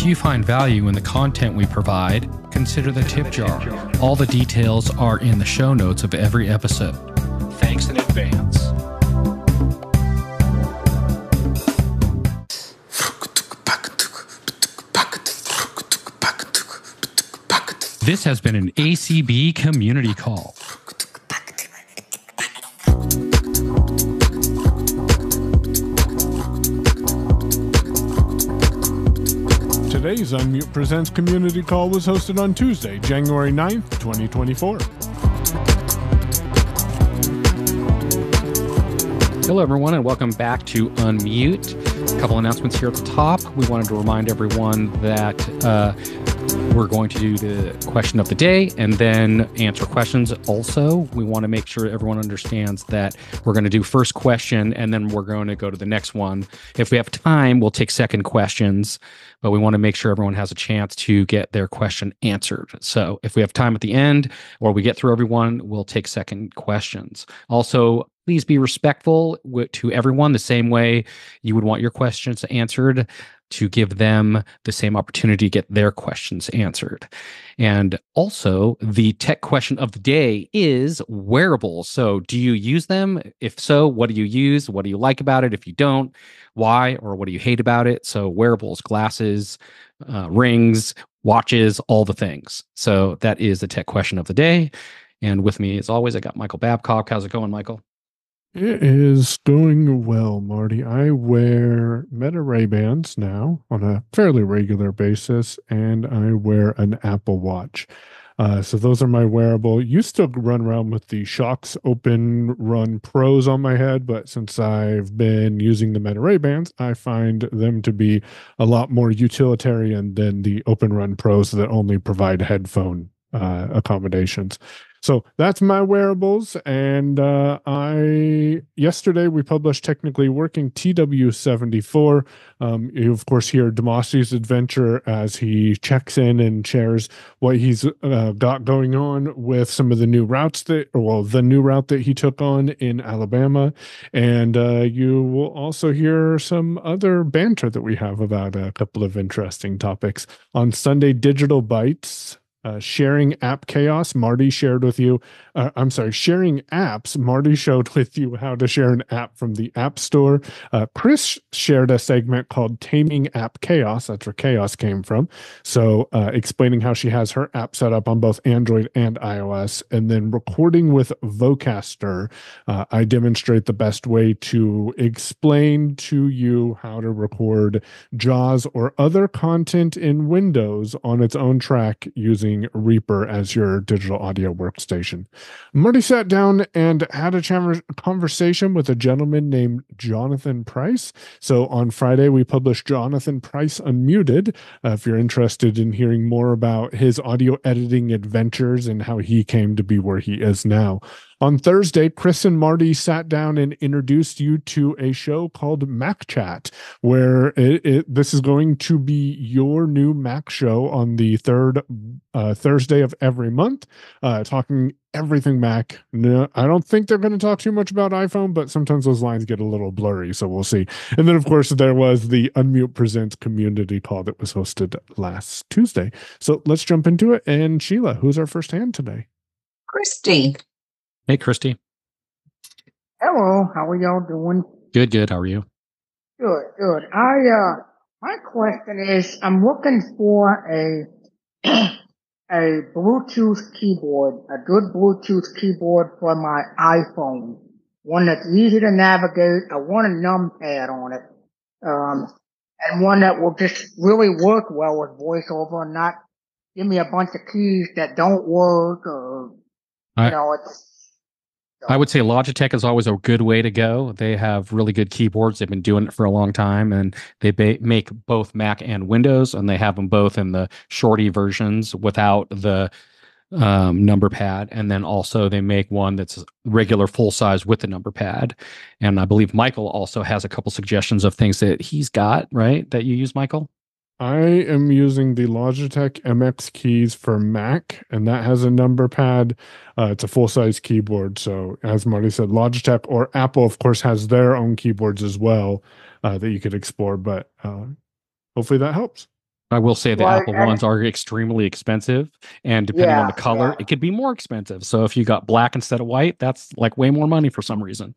If you find value in the content we provide, consider the tip jar. All the details are in the show notes of every episode. Thanks in advance. This has been an ACB community call. Today's Unmute Presents community call was hosted on Tuesday, January 9th, 2024. Hello, everyone, and welcome back to Unmute. A couple announcements here at the top. We wanted to remind everyone that uh, we're going to do the question of the day and then answer questions. Also, we want to make sure everyone understands that we're going to do first question and then we're going to go to the next one. If we have time, we'll take second questions, but we want to make sure everyone has a chance to get their question answered. So if we have time at the end or we get through everyone, we'll take second questions. Also, please be respectful to everyone the same way you would want your questions answered to give them the same opportunity to get their questions answered. And also, the tech question of the day is wearables. So, do you use them? If so, what do you use? What do you like about it? If you don't, why or what do you hate about it? So, wearables, glasses, uh, rings, watches, all the things. So, that is the tech question of the day. And with me, as always, I got Michael Babcock. How's it going, Michael? It is going well, Marty. I wear Meta Ray Bans now on a fairly regular basis, and I wear an Apple Watch. Uh, so those are my wearable. Used to run around with the Shokz Open Run Pros on my head, but since I've been using the Meta Ray Bans, I find them to be a lot more utilitarian than the Open Run Pros that only provide headphone uh, accommodations. So that's my wearables. And uh, I yesterday we published technically working TW74. Um, you of course hear Demasi's adventure as he checks in and shares what he's uh, got going on with some of the new routes that, well, the new route that he took on in Alabama. And uh, you will also hear some other banter that we have about a couple of interesting topics on Sunday Digital Bites uh, sharing app chaos marty shared with you uh, i'm sorry sharing apps marty showed with you how to share an app from the app store. Uh, chris shared a segment called taming app chaos. That's where chaos came from. So uh, explaining how she has her app set up on both android and ios and then recording with vocaster. Uh, i demonstrate the best way to explain to you how to record jaws or other content in windows on its own track using using Reaper as your digital audio workstation. Marty sat down and had a conversation with a gentleman named Jonathan Price. So on Friday, we published Jonathan Price Unmuted. Uh, if you're interested in hearing more about his audio editing adventures and how he came to be where he is now. On Thursday, Chris and Marty sat down and introduced you to a show called Mac Chat, where it, it, this is going to be your new Mac show on the third uh, Thursday of every month, uh, talking everything Mac. No, I don't think they're going to talk too much about iPhone, but sometimes those lines get a little blurry, so we'll see. And then, of course, there was the Unmute Presents community call that was hosted last Tuesday. So let's jump into it. And Sheila, who's our first hand today? Christy. Hey, Christy. Hello. How are y'all doing? Good, good. How are you? Good, good. I uh, my question is, I'm looking for a a Bluetooth keyboard, a good Bluetooth keyboard for my iPhone, one that's easy to navigate. I want a numpad on it, um, and one that will just really work well with VoiceOver and not give me a bunch of keys that don't work or you I, know it's I would say Logitech is always a good way to go. They have really good keyboards. They've been doing it for a long time, and they ba- make both Mac and Windows, and they have them both in the shorty versions without the um, number pad, and then also they make one that's regular full size with the number pad. And I believe Michael also has a couple suggestions of things that he's got right that you use, Michael. I am using the Logitech MX keys for Mac, and that has a number pad. Uh, it's a full size keyboard. So, as Marty said, Logitech or Apple, of course, has their own keyboards as well uh, that you could explore. But uh, hopefully that helps. I will say the Well, Apple and- ones are extremely expensive, and depending on the color, yeah. it could be more expensive. So if you got black instead of white, that's like way more money for some reason.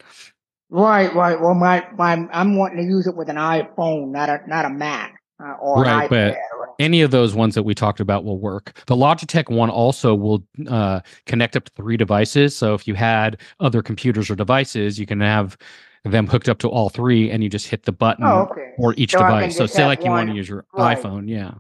Right, right. Well, my, my I'm wanting to use it with an iPhone, not a not a Mac uh, or Right, an but- iPad. or- Any of those ones that we talked about will work. The Logitech one also will uh, connect up to three devices. So if you had other computers or devices, you can have them hooked up to all three, and you just hit the button Oh, okay. for each So device. So say have like you want to use your right. iPhone, yeah.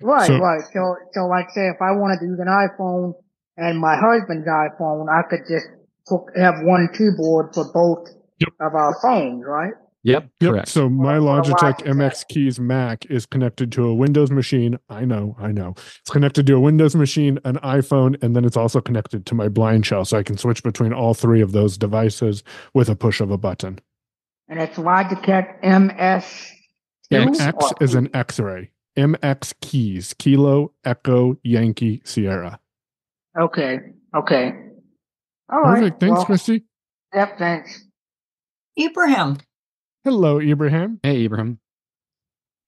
Right, So- right. So, so like, say, if I wanted to use an iPhone and my husband's iPhone, I could just hook, have one keyboard for both Yep. of our phones, right? Yep, Yep. correct. So my Or- or Logitech Logitech. MX Keys Mac is connected to a Windows machine. I know, I know. It's connected to a Windows machine, an iPhone, and then it's also connected to my BlindShell. So I can switch between all three of those devices with a push of a button. And it's Logitech MS. MX is an X-ray. MX Keys, Kilo Echo Yankee Sierra. Okay, okay. All right. Perfect. Thanks, well, Christy. Yep, thanks. Ibrahim. Hello, Ibrahim. Hey, Ibrahim.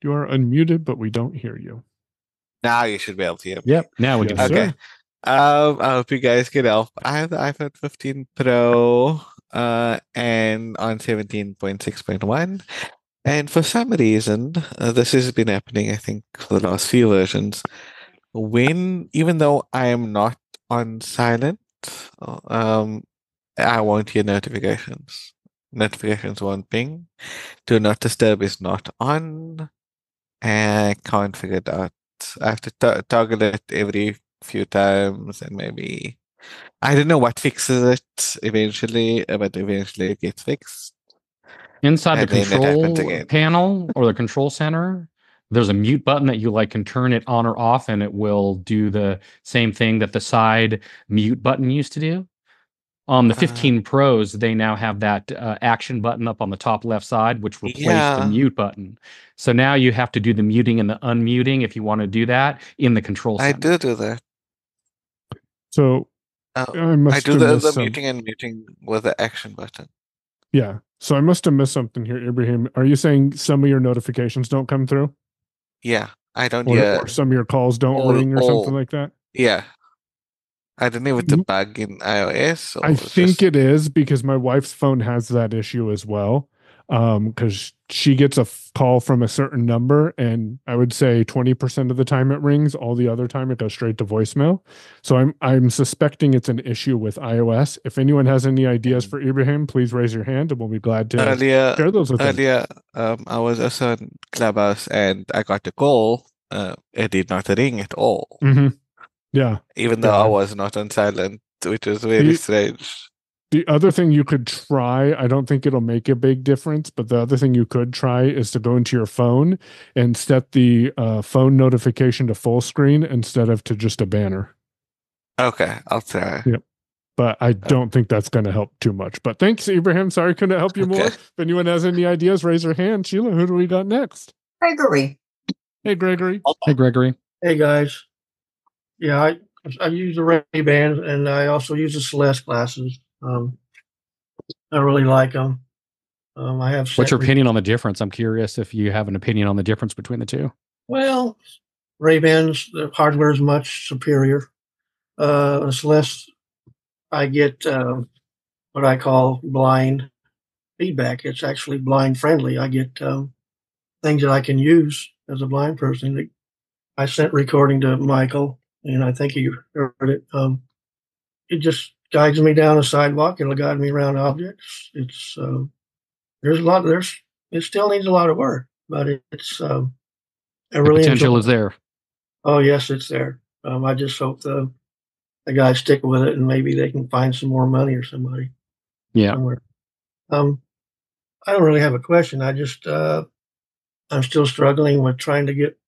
You are unmuted, but we don't hear you. Now you should be able to hear me. Yep. Now we Yes, can. sir. Okay. Um, I hope you guys can help. I have the iPhone 15 Pro uh, and on 17.6.1. And for some reason, uh, this has been happening, I think, for the last few versions. When, even though I am not on silent, uh, um, I won't hear notifications. Notifications won't ping. Do not disturb is not on. And I can't figure it out. I have to to- toggle it every few times and maybe I don't know what fixes it eventually, but eventually it gets fixed. Inside the And happens control panel or the control center, there's a mute button that you like can turn it on or off, and it will do the same thing that the side mute button used to do. On the Uh. 15 Pros, they now have that uh, action button up on the top left side, which replaced the mute button. So now you have to do the muting and the unmuting if you want to do that in the control center. I do do that. So Oh, I must I do the, missed the muting and muting with the action button. Yeah. So I must have missed something here, Ibrahim. Are you saying some of your notifications don't come through? Yeah, I don't Or, hear. or some of your calls don't all- ring or something like that? Yeah, I don't know if it's a bug in iOS. Or I think just- it is because my wife's phone has that issue as well. Um, because she gets a f- call from a certain number, and I would say 20% of the time it rings, all the other time it goes straight to voicemail. So I'm I'm suspecting it's an issue with iOS. If anyone has any ideas Mm. for Ibrahim, please raise your hand and we'll be glad to earlier. share those with. Earlier, um, I was also on Clubhouse and I got a call. Uh, it did not ring at all, hmm Yeah. even though I was not on silent, which was very The- strange. The other thing you could try, I don't think it'll make a big difference, but the other thing you could try is to go into your phone and set the uh, phone notification to full screen instead of to just a banner. Okay, I'll try. Yep. But I don't think that's going to help too much. But thanks, Ibrahim. Sorry, couldn't help you more. If anyone has any ideas, raise your hand. Sheila, who do we got next? Gregory. Hey, Gregory. Hey, Gregory. Hey guys, yeah, I I use the Ray Bans and I also use the Celeste glasses. Um, I really like them. Um, I have. What's your opinion on the difference? I'm curious if you have an opinion on the difference between the two. Well, Ray Bans, the hardware is much superior. Uh, Celeste, I get uh, what I call blind feedback. It's actually blind friendly. I get um, things that I can use as a blind person. I sent recording to Michael, and I think he heard it. Um, it just guides me down a sidewalk. It'll guide me around objects. It's um, there's a lot. There's it still needs a lot of work, but it, it's um, I The really potential enjoy. is there. Oh yes, it's there. Um, I just hope the the guys stick with it, and maybe they can find some more money or somebody Yeah. somewhere. Um, I don't really have a question. I just uh, I'm still struggling with trying to get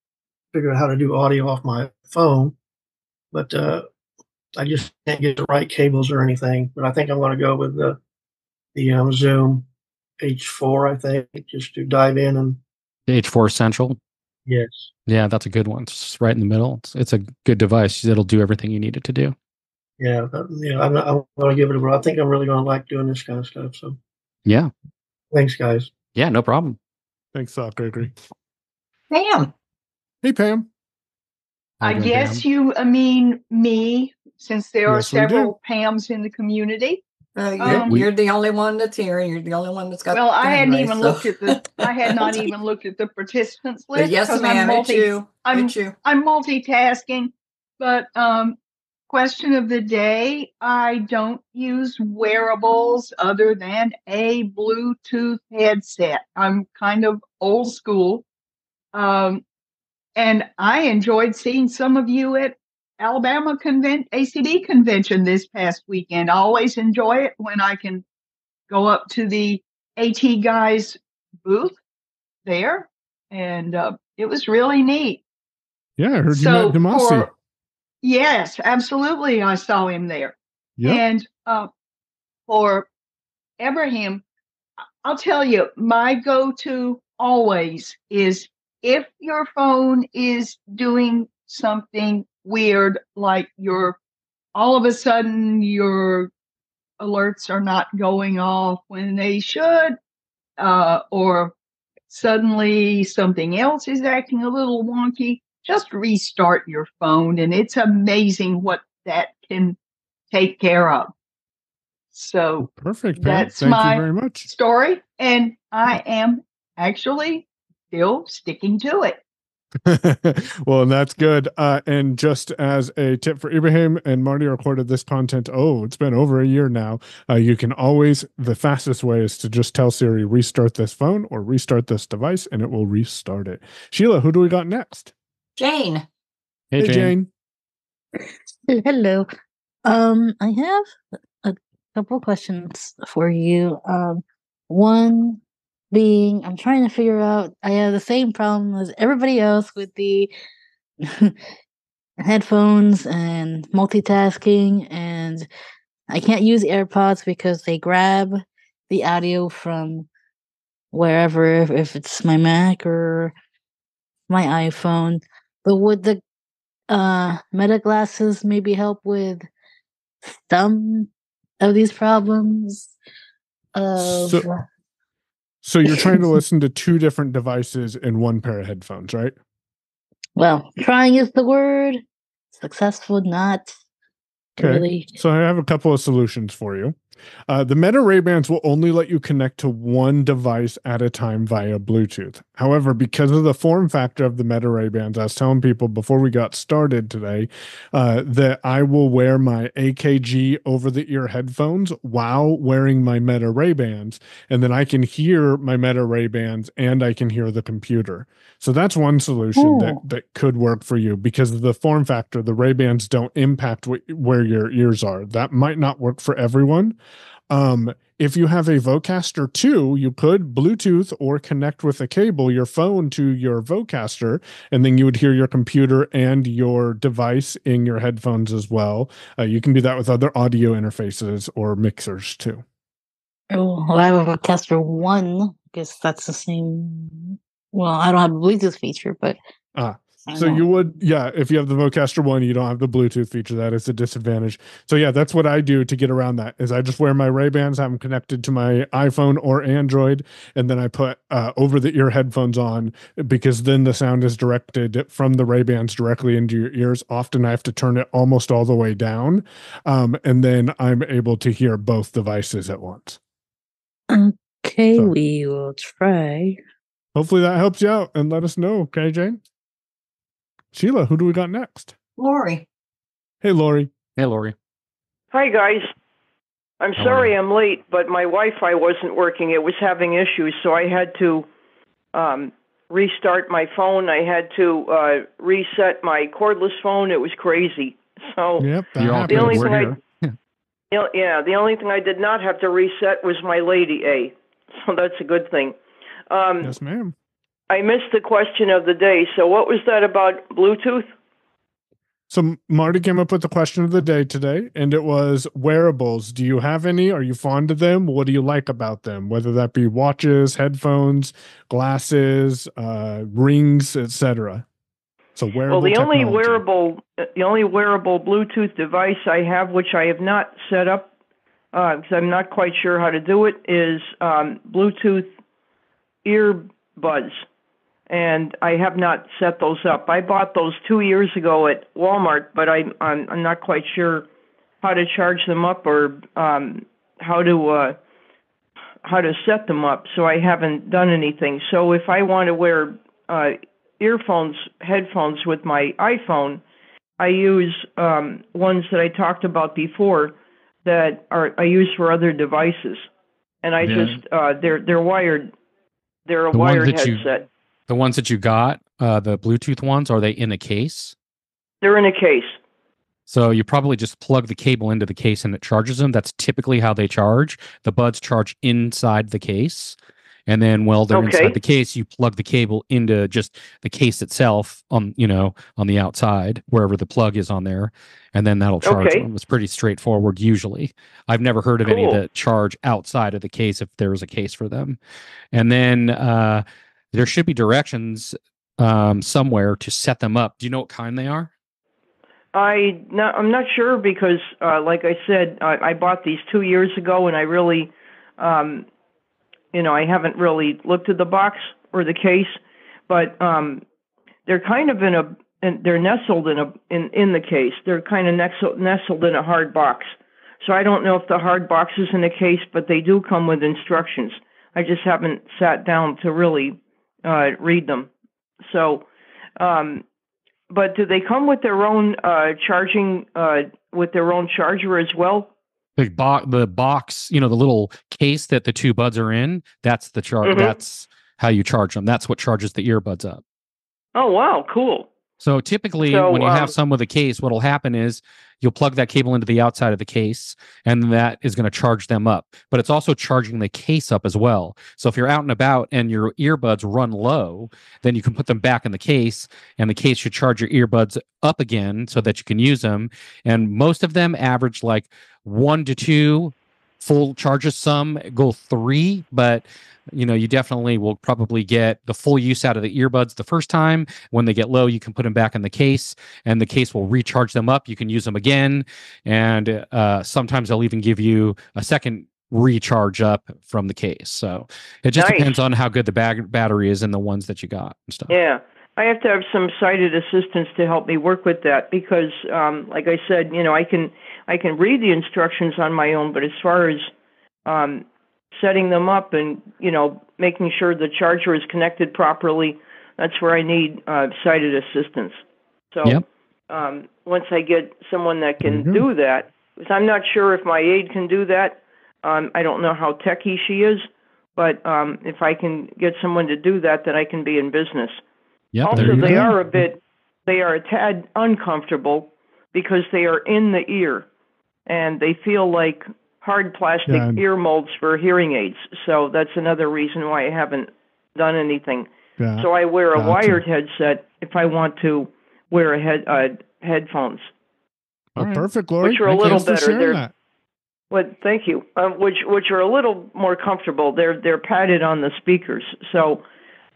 figure out how to do audio off my phone, but uh, I just can't get the right cables or anything. But I think I'm going to go with the the um, Zoom H4. I think just to dive in and The H4essential. yes, Yeah, that's a good one. It's right in the middle. It's, it's a good device. It'll do everything you need it to do. yeah, that, yeah. I'm, I'm going to give it a. I think I'm really going to like doing this kind of stuff. So Yeah. thanks, guys. Yeah, no problem. Thanks, uh, Gregory. Pam. Hey, Pam. How I guess Pam? you uh, mean me, since there are Yes, we do. several Pams in the community. Uh, you're, Um, you're the only one that's here. You're the only one that's got. Well, I the hand hadn't raised, even so- looked at the. I had not even looked at the participants But list. yes, 'cause I'm ma'am. It's you. I'm- It's you. I'm multitasking, but um, question of the day: I don't use wearables other than a Bluetooth headset. I'm kind of old school, um, and I enjoyed seeing some of you at Alabama convent ACB convention this past weekend. I always enjoy it when I can go up to the AT guys booth there, and uh, it was really neat. Yeah, I heard So you met Demasi. for- Yes, absolutely. I saw him there. Yeah. And uh, for Abraham, I'll tell you, my go to always is if your phone is doing something weird, like your all of a sudden your alerts are not going off when they should, uh, or suddenly something else is acting a little wonky, just restart your phone and it's amazing what that can take care of. So, Perfect, Pam. That's Thank my- you very much. story, and I am actually still sticking to it. well, and that's good. Uh, and just as a tip for Ibrahim and Marty recorded this content, oh, it's been over a year now. Uh, you can always, the fastest way is to just tell Siri, restart this phone or restart this device, and it will restart it. Sheila, who do we got next? Jane. Hey, Jane. Hello. Um, I have a couple questions for you. Um, one being, I'm trying to figure out. I have the same problem as everybody else with the headphones and multitasking, and I can't use AirPods because they grab the audio from wherever, if, if it's my Mac or my iPhone. But would the uh meta glasses maybe help with some of these problems of So- So you're trying to listen to two different devices in one pair of headphones, right? well trying is the word successful not Okay. really So I have a couple of solutions for you. Uh, the Meta Ray Bans will only let you connect to one device at a time via Bluetooth. However, because of the form factor of the Meta Ray Bans, I was telling people before we got started today uh, that I will wear my AKG over the ear headphones while wearing my Meta Ray Bans, and then I can hear my Meta Ray Bans and I can hear the computer. So that's one solution that, that could work for you because of the form factor. The Ray Bans don't impact wh- where your ears are. That might not work for everyone. Um, if you have a Vocaster 2, you could Bluetooth or connect with a cable your phone to your Vocaster, and then you would hear your computer and your device in your headphones as well. Uh, you can do that with other audio interfaces or mixers too. oh well, i have a Vocaster one I guess that's the same well i don't have a bluetooth feature but Ah, So you would, yeah, if you have the Vocaster one, you don't have the Bluetooth feature. That is a disadvantage. So yeah, that's what I do to get around that. Is I just wear my Ray Bans, have them connected to my iPhone or Android, and then I put uh, over the ear headphones on because then the sound is directed from the Ray Bans directly into your ears. Often I have to turn it almost all the way down, um, and then I'm able to hear both devices at once. okay So- we will try Hopefully that helps you out, and let us know. Okay, Jane. Sheila, who do we got next? Lori. Hey, Lori. Hey, Lori. Hi, guys. I'm How sorry? I'm late, but my Wi Fi wasn't working. It was having issues, so I had to um, restart my phone. I had to uh, reset my cordless phone. It was crazy. So, Yep, that You're all happens. The only thing I- here. yeah, the only thing I did not have to reset was my Lady A. So that's a good thing. Um, Yes, ma'am. I missed the question of the day. So, what was that about Bluetooth? So Marty came up with the question of the day today, and it was wearables. Do you have any? Are you fond of them? What do you like about them? Whether that be watches, headphones, glasses, uh, rings, etc. So wearable. Well, the only wearable, the only wearable Bluetooth device I have, which I have not set up because I'm not quite sure how to do it, is um, Bluetooth earbuds, and I have not set those up. I bought those two years ago at Walmart, but I, I'm I'm not quite sure how to charge them up or um, how to uh, how to set them up. So I haven't done anything. So if I want to wear uh, earphones, headphones with my iPhone, I use um, ones that I talked about before that are I use for other devices, and I Yeah. just uh, they're they're wired. They're a The wired that you- headset. The ones that you got, uh, the Bluetooth ones, are they in a case? They're in a case. So you probably just plug the cable into the case and it charges them. That's typically how they charge. The buds charge inside the case. And then while they're Okay. inside the case, you plug the cable into just the case itself on, you know, on the outside, wherever the plug is on there. And then that'll charge Okay. them. It's pretty straightforward usually. I've never heard of any that charge outside of the case if there is a case for them. And then uh, there should be directions um, somewhere to set them up. Do you know what kind they are? I I'm not sure because, uh, like I said, I, I bought these two years ago, and I really, um, you know, I haven't really looked at the box or the case, but um, they're kind of in a, they're nestled in a in in the case. They're kind of nestled nestled in a hard box. So I don't know if the hard box is in the case, but they do come with instructions. I just haven't sat down to really uh, read them. So. Um, but do they come with their own uh, charging uh, with their own charger as well? the box the box you know the little case that the two buds are in that's the charge Mhm. that's how you charge them that's what charges the earbuds up Oh wow, cool. So typically So, when you um, have some with a case what'll happen is you'll plug that cable into the outside of the case and that is going to charge them up. But it's also charging the case up as well. So if you're out and about and your earbuds run low then you can put them back in the case and the case should charge your earbuds up again so that you can use them and most of them average like one to two full charges some go three but you know you definitely will probably get the full use out of the earbuds the first time. When they get low you can put them back in the case and the case will recharge them up. You can use them again and uh, sometimes they'll even give you a second recharge up from the case. So it just Nice. depends on how good the bag- battery is in the ones that you got and stuff. Yeah, I have to have some sighted assistance to help me work with that because, um, like I said, you know, I can I can read the instructions on my own, but as far as um, setting them up and you know making sure the charger is connected properly, that's where I need uh, sighted assistance. So Yep. um, once I get someone that can go. do that, because I'm not sure if my aide can do that. Um, I don't know how techy she is, but um, if I can get someone to do that, then I can be in business. Yep, also, there you they go. are a bit, they are a tad uncomfortable because they are in the ear, and they feel like hard plastic Yeah, ear molds for hearing aids. So that's another reason why I haven't done anything. Yeah. So I wear a Gotcha. wired headset if I want to wear a head uh, headphones. Oh, All right. perfect, Lori. Which are a little thanks for better. sharing They're- that. Well, thank you. Um, which which are a little more comfortable. They're they're padded on the speakers, so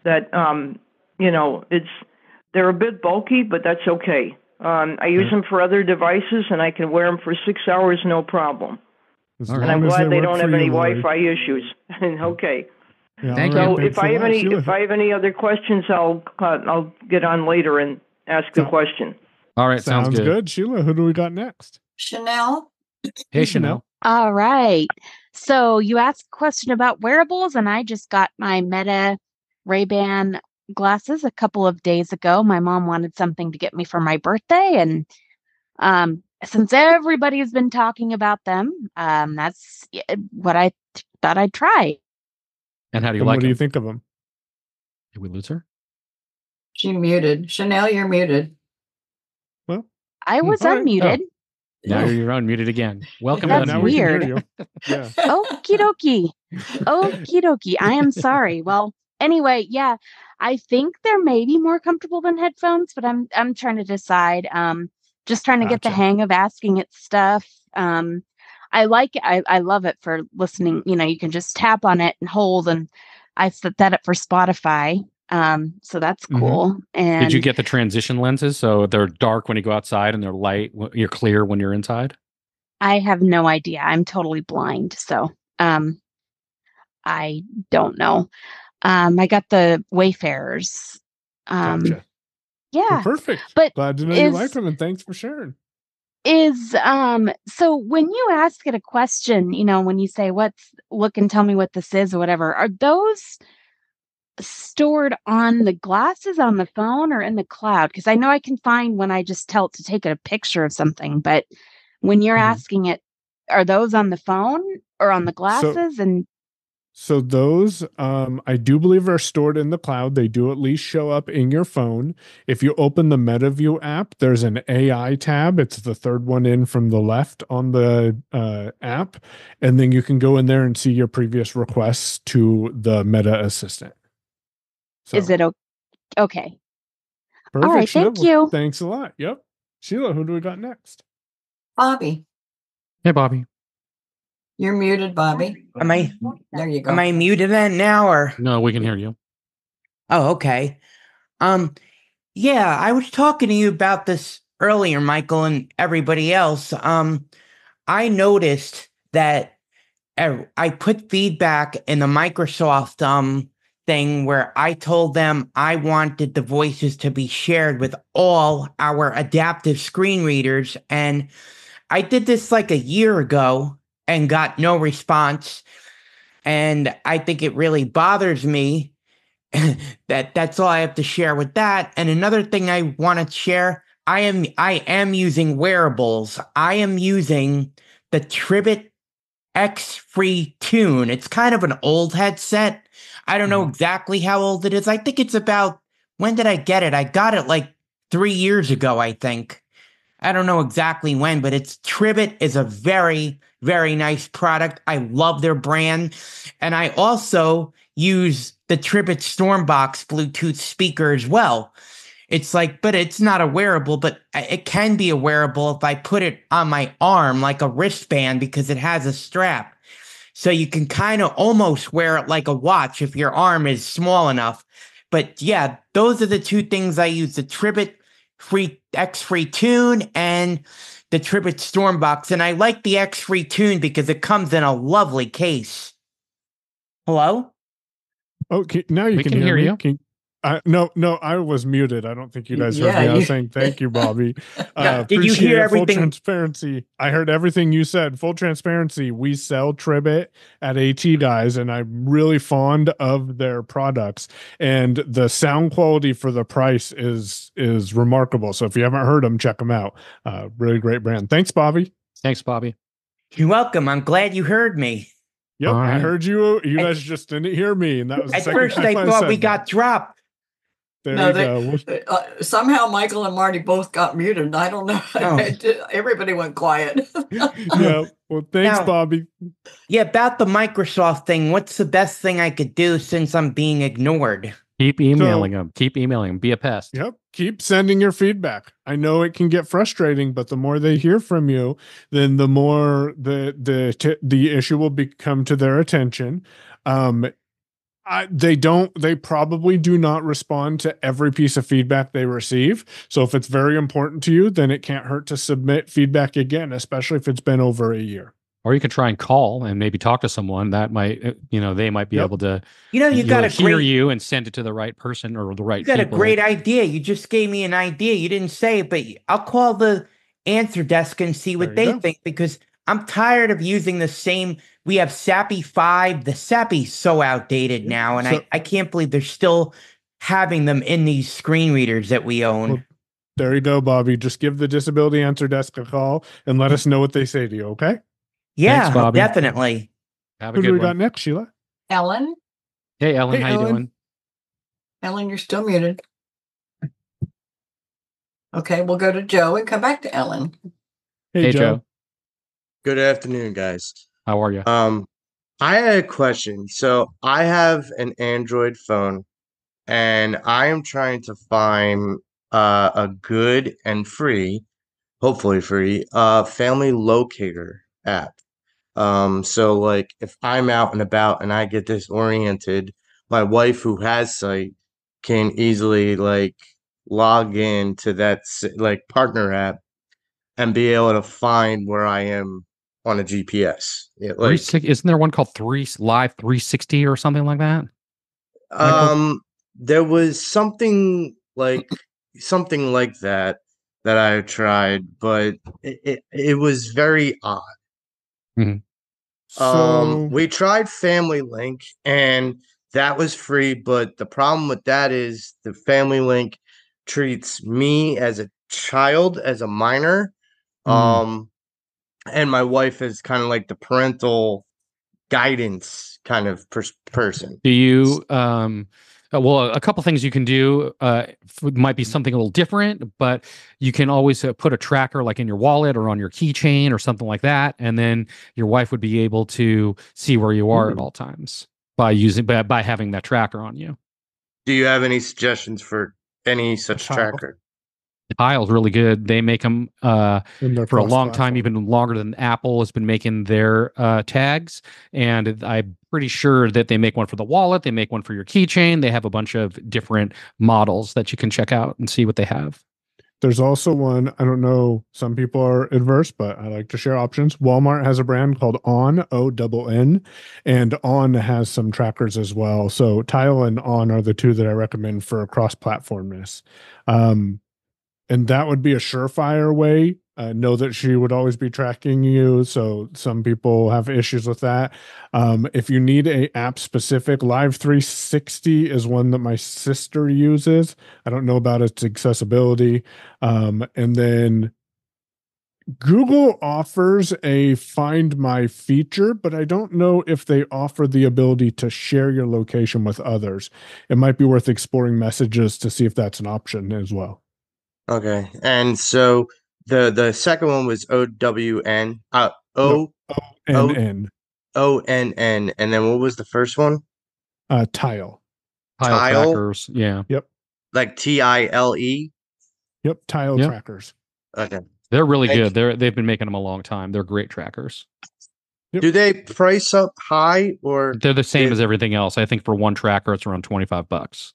that um, you know it's they're a bit bulky, but that's okay. Um, I use Yeah. them for other devices, and I can wear them for six hours, no problem. As And I'm glad they work don't have any Lori. Wi-Fi issues. okay. Yeah, Thank you. right, So if I a have any Sheila. if I have any other questions, I'll uh, I'll get on later and ask the So- question. all right sounds, Sounds good. good. Sheila, who do we got next? Chanel. hey chanel All right. So you asked a question about wearables, and I just got my Meta Ray Ban glasses a couple of days ago. My mom wanted something to get me for my birthday, and um, since everybody's been talking about them, um, that's what I th- thought I'd try. and how do you And like what do you think of them? did we lose her She muted. Chanel, you're muted. Well, I Hmm, was all right. unmuted. now you're unmuted again welcome That's to now Unmuted. we can hear weird. you. Yeah. Okie dokie. Okie dokie. I am sorry. Well, anyway, yeah, I think they're maybe more comfortable than headphones, but I'm I'm trying to decide. Um, just trying to get the hang of asking it stuff. Um, I like it. I, I love it for listening. You know, you can just tap on it and hold, and I set that up for Spotify. Um, so that's Mhm. cool. And Did you get the transition lenses so they're dark when you go outside and they're light? You're clear when you're inside. I have no idea. I'm totally blind. So um I don't know. Um I got the Wayfarers Um, Gotcha. yeah. Well, perfect. But Glad to know you is- like them, and thanks for sharing. is um so when you ask it a question you know when you say what's look and tell me what this is or whatever are those stored on the glasses on the phone or in the cloud because i know i can find when i just tell it to take a picture of something but when you're Mhm. asking it are those on the phone or on the glasses and So those, um, I do believe are stored in the cloud. They do at least show up in your phone. If you open the MetaView app, there's an AI tab. It's the third one in from the left on the uh, app, and then you can go in there and see your previous requests to the Meta Assistant. is it o- okay perfect, right, Sheila. thank you. Thanks a lot. Yep, Sheila. Who do we got next? Bobby, Hey, Bobby. You're muted, Bobby. Am I There you go. am I muted then now or No, we can hear you. Oh, okay. Um yeah, I was talking to you about this earlier, Michael and everybody else. Um I noticed that I put feedback in the Microsoft um thing where I told them I wanted the voices to be shared with all our adaptive screen readers and I did this like a year ago and got no response and I think it really bothers me that that's all I have to share with that. And another thing I want to share, I am I am using wearables. I am using the Tribbit X Free Tune. It's kind of an old headset. I don't know mm-hmm. exactly how old it is. I think it's about when did I get it? I got it like 3 years ago, I think. I don't know exactly when, but it's Tribbit is a very, very nice product. I love their brand. And I also use the Tribbit Stormbox Bluetooth speaker as well. It's like, but it's not a wearable, but it can be a wearable if I put it on my arm like a wristband because it has a strap. So you can kind of almost wear it like a watch if your arm is small enough. But yeah, those are the two things I use the Tribbit free X free tune and the Tribbit Stormbox. And I like the X3 tune because it comes in a lovely case. Hello? Oh, okay, now you We can, can hear, hear me. you. Can- I, no, no, I was muted. I don't think you guys heard Yeah, me. I was you- saying thank you, Bobby. Uh, Did you hear it. Full transparency. I heard everything you said. Full transparency. We sell Tribbit at AT Guys, and I'm really fond of their products. And the sound quality for the price is is remarkable. So if you haven't heard them, check them out. Uh, really great brand. Thanks, Bobby. Thanks, Bobby. You're welcome. I'm glad you heard me. Yep, All I heard you. You At- guys just didn't hear me, and that was the At second first, time I thought said we that. got dropped. There No, you they- go. Uh, somehow Michael and Marty both got muted. I don't know. Oh. Everybody went quiet. yeah. Well, thanks, Now- Bobby. Yeah, about the Microsoft thing, what's the best thing I could do since I'm being ignored? Keep emailing them. Keep emailing them. Be a pest. Yep. Keep sending your feedback. I know it can get frustrating, but the more they hear from you, then the more the the t- the issue will become to their attention. Um, I, they don't. They probably do not respond to every piece of feedback they receive. So if it's very important to you, then it can't hurt to submit feedback again, especially if it's been over a year. Or you can try and call and maybe talk to someone that might, uh, you know, they might be Yep. able to You know, you know, got to hear great, you and send it to the right person or the right you got a great idea. You just gave me an idea. You didn't say it, but I'll call the answer desk and see what they go. think because I'm tired of using the same. We have SAPI 5. The SAPI's so outdated now, and So- I, I can't believe they're still having them in these screen readers that we own. Well, There you go, Bobby. Just give the disability answer desk a call and let us know what they say to you. Okay. yeah, Bobby. definitely. Have a Who do we good got one. next, Sheila? Ellen, Hey, Ellen, Hey, how you Ellen. doing? Ellen, you're still muted. Okay, we'll go to Joe and come back to Ellen. Hey, Joe. Good afternoon, guys. How are you? Um, I had a question. So I have an Android phone, and I am trying to find uh, a good and free, hopefully free, uh, family locator app. Um, so like if I'm out and about and I get disoriented, my wife who has sight can easily like log in to that like partner app and be able to find where I am on a GPS. Yeah, Three like six, isn't there one called Three Life 360 or something like that? um there was something like something like that that I tried, but it, it, it was very odd. Mhm. So Um, we tried Family Link and that was free, but the problem with that is the Family Link treats me as a child, as a minor. Mm. Um, and my wife is kind of like the parental guidance kind of pers- person. Do you um uh, well a couple things you can do uh might be something a little different but you can always uh, put a tracker like in your wallet or on your keychain or something like that and then your wife would be able to see where you are at all times by using by, by having that tracker on you Do you have any suggestions for any such tracker? Tile's really good they make them uh for a long time even longer than apple has been making their uh tags and i'm pretty sure that they make one for the wallet they make one for your keychain they have a bunch of different models that you can check out and see what they have There's also one, I don't know, some people are adverse, but I like to share options. Walmart has a brand called On, O double N, and On has some trackers as well. So Tile and On are the two that I recommend for cross platformness. Um, and that would be a surefire way. Uh, know that she would always be tracking you. So some people have issues with that. Um, if you need a app specific, Life 360 is one that my sister uses. I don't know about its accessibility. Um, and then Google offers a Find My feature, but I don't know if they offer the ability to share your location with others. It might be worth exploring messages to see if that's an option as well. Okay. And so the the second one was O W N uh O And O and O N N and then what was the first one? uh, Tile. tile, Tile? trackers yeah Yep. Like T I L E? Yep. Tile Yep. trackers. Okay. they're really Thank good they're they've been making them a long time they're great trackers Yep. Do they price up high or they're the same It- as everything else i think for one tracker it's around 25 bucks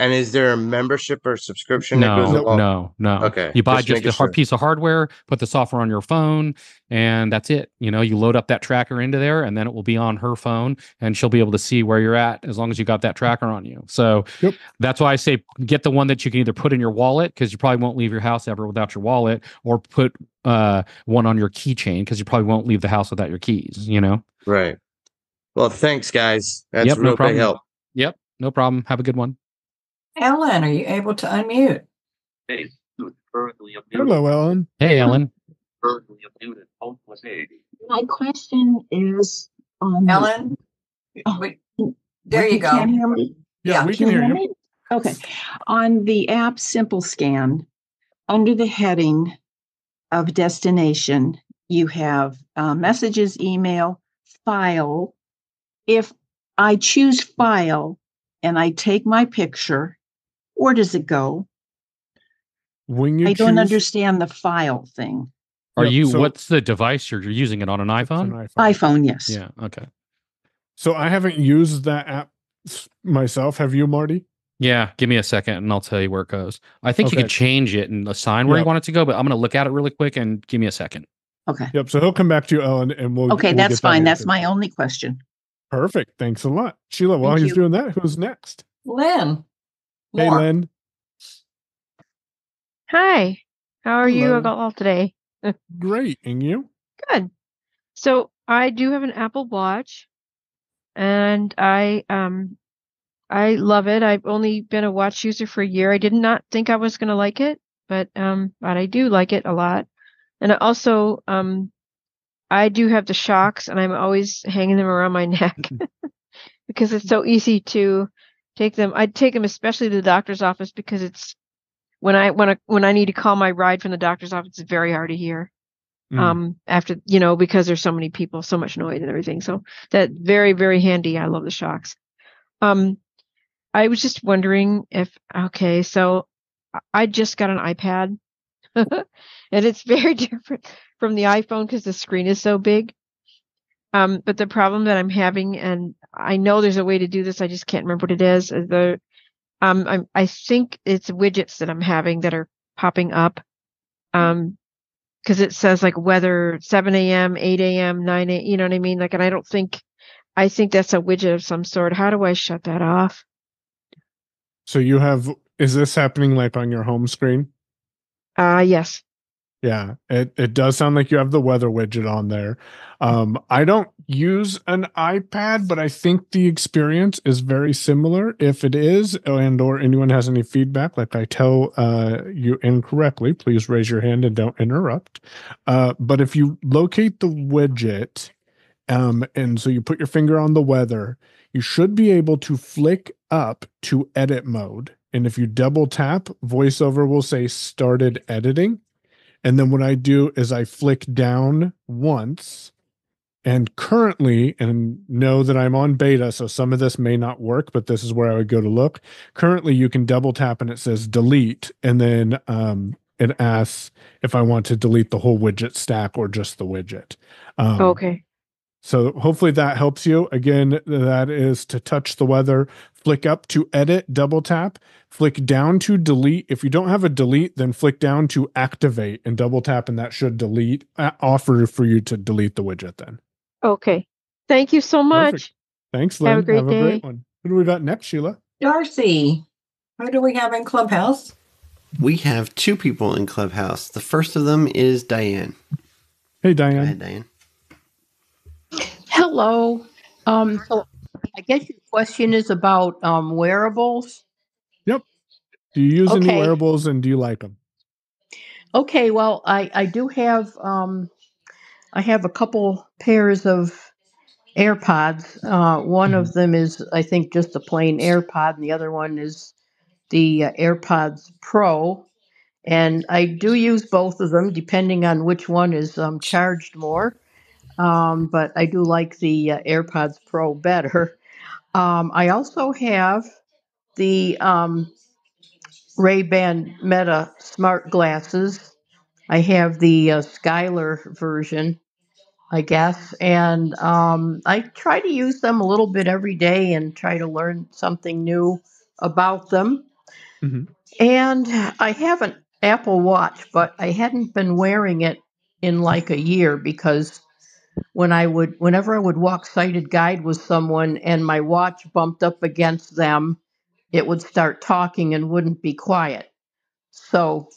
and is there a membership or subscription that goes no along? no no Okay, you buy just just a hard sure. piece of hardware put the software on your phone and that's it you know you load up that tracker into there and then it will be on her phone and she'll be able to see where you're at as long as you got that tracker on you so Yep. that's why i say get the one that you can either put in your wallet because you probably won't leave your house ever without your wallet or put uh one on your keychain because you probably won't leave the house without your keys you know Right. Well, thanks guys. That's Yep, no real big help. yep no problem have a good one Ellen, are you able to unmute? Hello, Ellen. hey ellen My question is on Ellen? Oh, Wait, there you go. Can hear me? Yeah, Yeah. we can hear you. me? Okay. On the app Simple Scan, under the heading of destination, you have uh, messages, email, file. If I choose file and I take my picture, where does it go? When you I don't understand the file thing. are Yep, you so- what's the device you're, you're using it on an It's an iphone iPhone, yes. yeah okay So I haven't used that app myself. Have you, Marty? Yeah, give me a second and I'll tell you where it goes. I think you Okay. can change it and assign where Yep. you want it to go, but I'm going to look at it really quick and give me a second. Okay. Yep. So he'll come back to you, Ellen, and we'll. Okay, we'll that's get that fine. That's my only question. Perfect. Thanks a lot, Sheila. While Thank he's you. doing that, who's next? Lynn. Hey, More. Len. Hi, how are you Hello. all today? Great, and you? Good. So I do have an Apple Watch, and I um I love it. I've only been a watch user for a year. I did not think I was going to like it, but um but I do like it a lot. And I also um I do have the Shokz, and I'm always hanging them around my neck because it's so easy to take them. I'd take them especially to the doctor's office because it's when I when I when I need to call my ride from the doctor's office, it's very hard to hear Mm. um after you know because there's so many people so much noise and everything so that very very handy i love the Shokz um i was just wondering if okay so I- i just got an ipad and it's very different from the iphone because the screen is so big um but the problem that i'm having and i know there's a way to do this i just can't remember what it is the um I'm, i think it's widgets that i'm having that are popping up um because it says like weather 7 a.m 8 a.m 9 a.m., you know what i mean like and i don't think i think that's a widget of some sort how do i shut that off So you have is this happening like on your home screen? Uh yes. Yeah, it, it does sound like you have the weather widget on there. Um, I don't use an iPad, but I think the experience is very similar. If it is, and or anyone has any feedback, like I tell uh, you incorrectly, please raise your hand and don't interrupt. Uh, but if you locate the widget, um, and so you put your finger on the weather, you should be able to flick up to edit mode. And if you double tap, VoiceOver will say started editing. And then what I do is I flick down once and currently, and know that I'm on beta, so some of this may not work, but this is where I would go to look. Currently, you can double tap and it says delete, and then um, it asks if I want to delete the whole widget stack or just the widget. Um, okay. So hopefully that helps you. Again, that is to touch the weather, flick up to edit, double tap, flick down to delete. If you don't have a delete, then flick down to activate and double tap, and that should delete, uh, offer for you to delete the widget then. Okay. Thank you so much. Perfect. Thanks, Lynn. Have a great have a great day. one. Who do we got next, Sheila? Darcy, who do we have in Clubhouse? We have two people in Clubhouse. The first of them is Diane. Hey, Diane. ahead, Diane. Hello. Um, so I guess your question is about um, wearables. Yep. Do you use any wearables and do you like them? Okay, well, I I do have um, I have a couple pairs of AirPods. Uh, one of them is I think just a plain AirPod, and the other one is the uh, AirPods Pro. And I do use both of them depending on which one is um, charged more. Um, but I do like the uh, AirPods Pro better. Um, I also have the um, Ray Ban Meta smart glasses. I have the uh, Skyler version, I guess, and um, I try to use them a little bit every day and try to learn something new about them. And I have an Apple Watch, but I hadn't been wearing it in like a year because when I would, whenever I would walk sighted guide with someone and my watch bumped up against them, it would start talking and wouldn't be quiet. So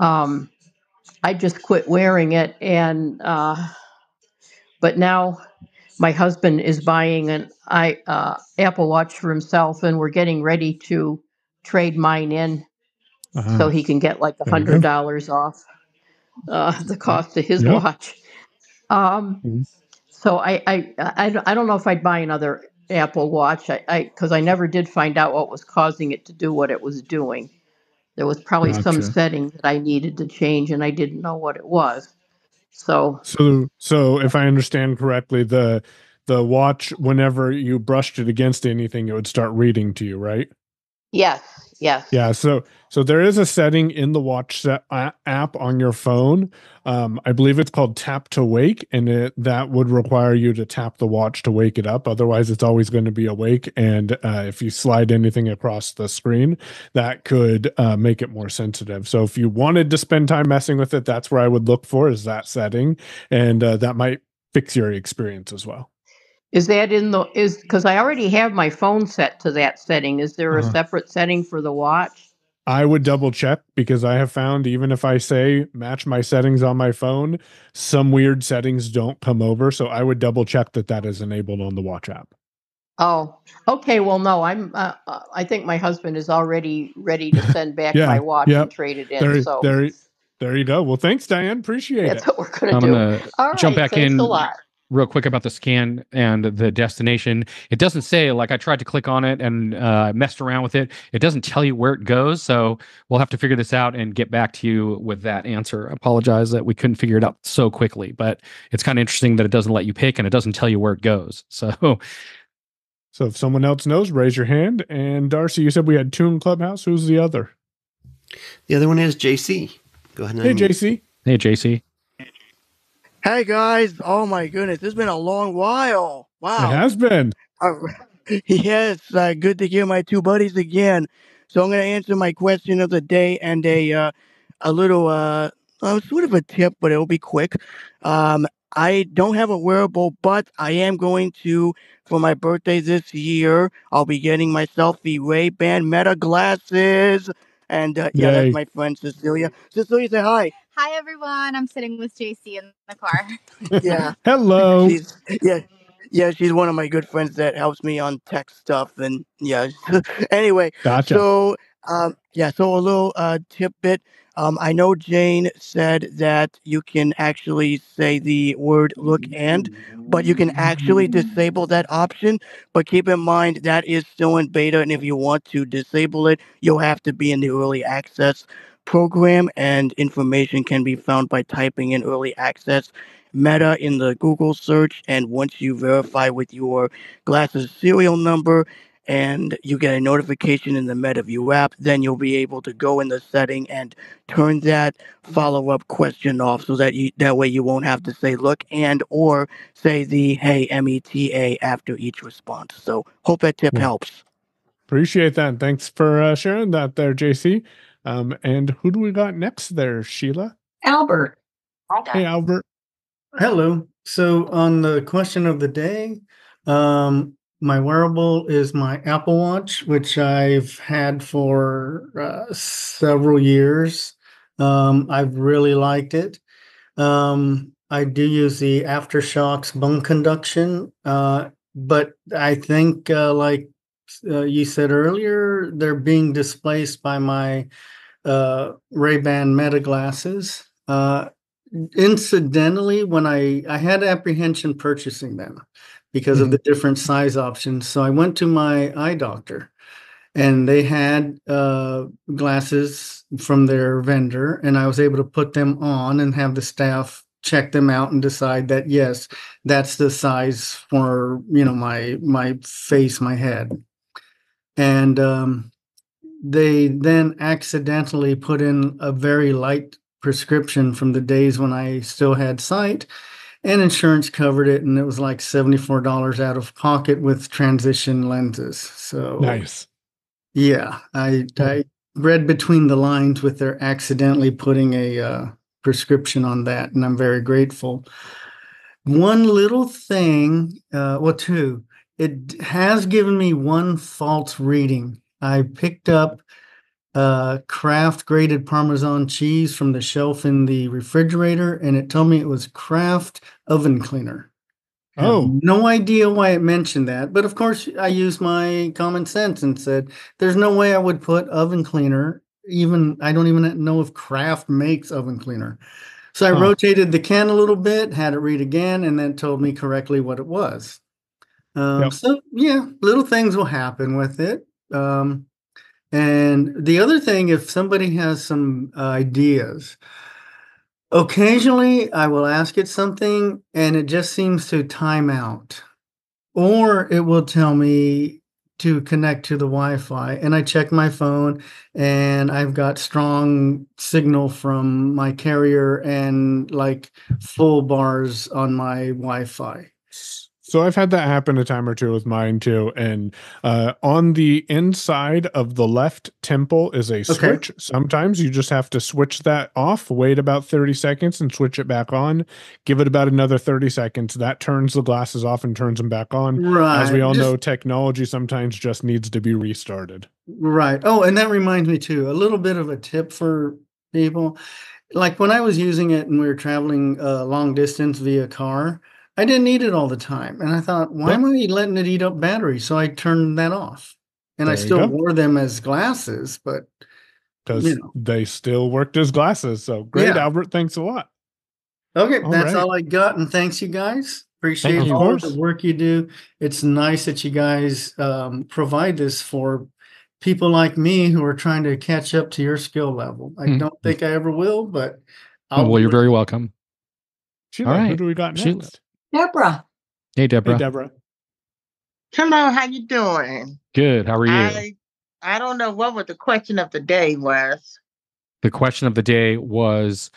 um, I just quit wearing it, and uh, but now my husband is buying an i uh, Apple Watch for himself, and we're getting ready to trade mine in so Ah, he can get like a $100 off uh, the cost of his Yep. watch. Um, Mhm. so I, I I don't- I don't know if I'd buy another Apple Watch. I I because I never did find out what was causing it to do what it was doing. There was probably some setting that I needed to change, and I didn't know what it was. So So, so if I understand correctly, the the watch, whenever you brushed it against anything, it would start reading to you, right? yes, yes. Yeah. So, so there is a setting in the watch set a- app on your phone. Um, I believe it's called Tap to Wake, and it that would require you to tap the watch to wake it up. Otherwise, it's always going to be awake. And uh, if you slide anything across the screen, that could uh, make it more sensitive. So, if you wanted to spend time messing with it, that's where I would look for is that setting, and uh, that might fix your experience as well. Is that in the is because I already have my phone set to that setting? Is there Uh-huh. a separate setting for the watch? I would double check because I have found even if I say match my settings on my phone, some weird settings don't come over. So I would double check that that is enabled on the watch app. Oh, okay. Well, no, I'm. Uh, uh, I think my husband is already ready to send back Yeah. my watch Yep. and trade it in. There, so there, there you go. Well, thanks, Diane. Appreciate that's it. That's what we're gonna I'm do. gonna All jump right, back in a lot. Real quick about the scan and the destination. It doesn't say like I tried to click on it and uh, messed around with it. It doesn't tell you where it goes. So we'll have to figure this out and get back to you with that answer. I apologize that we couldn't figure it out so quickly, but it's kind of interesting that it doesn't let you pick and it doesn't tell you where it goes. So So if someone else knows, raise your hand. And Darcy, you said we had two in Clubhouse. Who's the other? The other one is JC. Go ahead and Hey, unmute. JC. hey, JC. Hey guys! Oh my goodness, it's been a long while. Wow. It has been. Uh, yes, uh, good to hear my two buddies again. So I'm going to answer my question of the day and a uh, a little uh, uh, sort of a tip, but it'll be quick. Um, I don't have a wearable, but I am going to for my birthday this year. I'll be getting myself the Ray Ban Meta glasses. And uh, yeah, that's my friend Cecilia. Cecilia, say hi. Hi everyone. I'm sitting with JC in the car. Yeah. Hello. She's yeah, yeah. She's one of my good friends that helps me on tech stuff, and yeah. anyway, Gotcha. so um, yeah. So a little uh, tidbit. Um, I know Jane said that you can actually say the word "look" and, but you can actually disable that option. But keep in mind that is still in beta, and if you want to disable it, you'll have to be in the early access program, and information can be found by typing in early access Meta in the Google search. And once you verify with your glasses serial number and you get a notification in the MetaView app, then you'll be able to go in the setting and turn that follow up question off so that you that way you won't have to say look and or say the hey META after each response. So hope that tip Yeah. helps. Appreciate that. Thanks for uh, sharing that there, JC. Um, and who do we got next there, Sheila? Albert. Hey, Albert. Hello. So on the question of the day, um, my wearable is my Apple Watch, which I've had for uh, several years. Um, I've really liked it. Um, I do use the AfterShokz bone conduction, uh, but I think, uh, like uh, you said earlier, they're being displaced by my uh, Ray-Ban Meta glasses. Uh, incidentally, when I I had apprehension purchasing them because of the different size options, so I went to my eye doctor, and they had uh, glasses from their vendor, and I was able to put them on and have the staff check them out and decide that yes, that's the size for you know my my face, my head, and um, they then accidentally put in a very light prescription from the days when I still had sight, and insurance covered it, and it was like seventy-four dollars out of pocket with transition lenses. So Nice. yeah, I I read between the lines with their accidentally putting a uh, prescription on that, and I'm very grateful. One little thing, uh, well, two, it has given me one false reading. I picked up uh, Kraft grated Parmesan cheese from the shelf in the refrigerator, and it told me it was Kraft oven cleaner. Oh. no idea why it mentioned that, but of course I used my common sense and said, "There's no way I would put oven cleaner. Even I don't even know if Kraft makes oven cleaner." So I Huh. rotated the can a little bit, had it read again, and then told me correctly what it was. Um, Yep. So yeah, little things will happen with it. Um, and the other thing, if somebody has some uh, ideas, occasionally I will ask it something and it just seems to time out, or it will tell me to connect to the Wi-Fi. And I check my phone and I've got strong signal from my carrier and like full bars on my Wi-Fi. So I've had that happen a time or two with mine too. And uh, on the inside of the left temple is a switch. Sometimes you just have to switch that off, wait about 30 seconds and switch it back on. Give it about another 30 seconds. That turns the glasses off and turns them back on. Right. As we all just- know, technology sometimes just needs to be restarted. Right. Oh, and that reminds me too, a little bit of a tip for people. Like when I was using it and we were traveling uh, long distance via car, I didn't need it all the time. And I thought, why am I letting it eat up battery? So I turned that off. And I There you still wore them as glasses, but Because you know. they still worked as glasses. So great, Yeah. Albert. Thanks a lot. Okay, All that's right. all I got. And thanks you guys. Appreciate you. All the work you do. It's nice that you guys um, provide this for people like me who are trying to catch up to your skill level. I Mhm. don't think I ever will, but I'll well, you're very welcome. Sheila, All who do we got Sheila. Next? Deborah. Hey, Deborah. Hey, Deborah. Hello, how you doing? Good. How are you? I I don't know what was the question of the day was. the question of the day was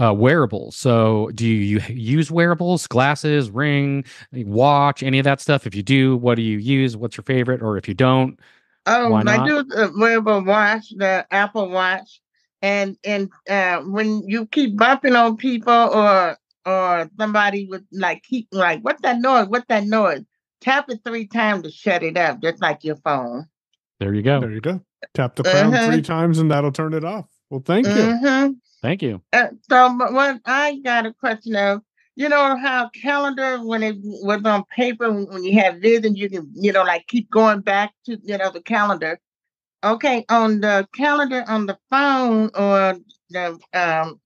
uh, wearables. So, do you, you use wearables, glasses, ring, watch, any of that stuff? If you do, what do you use? What's your favorite? Or if you don't, Oh, why I do the wearable watch, the Apple Watch, and and uh, when you keep bumping on people or or somebody would like keep like, what's that noise? What's that noise? Tap it three times to shut it up, just like your phone. There you go. There you go. Tap the crown Uh-huh. three times and that'll turn it off. Well, thank you. Mhm. Thank you. Uh, so, but what I got a question of, you know how calendar when it was on paper when when you have vision, you can you know like keep going back to you know the calendar. Okay, on the calendar on the phone or the um